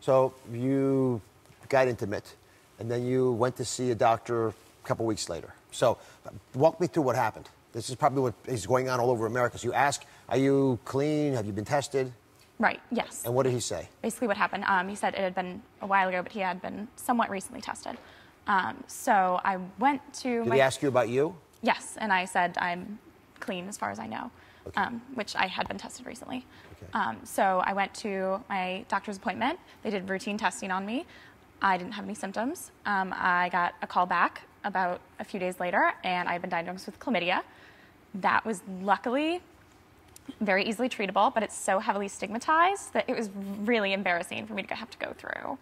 So you got intimate, and then you went to see a doctor a couple weeks later. So walk me through what happened. This is probably what is going on all over America. So you ask, are you clean? Have you been tested? Right, yes. And what did he say? Basically, what happened, um, he said it had been a while ago, but he had been somewhat recently tested. Um, so I went to Did my. he ask you about you? Yes, and I said I'm clean as far as I know, Okay. um, which I had been tested recently. Okay. Um, so I went to my doctor's appointment. They did routine testing on me. I didn't have any symptoms. Um, I got a call back about a few days later, and I've been diagnosed with chlamydia. That was luckily very easily treatable, but it's so heavily stigmatized that it was really embarrassing for me to have to go through.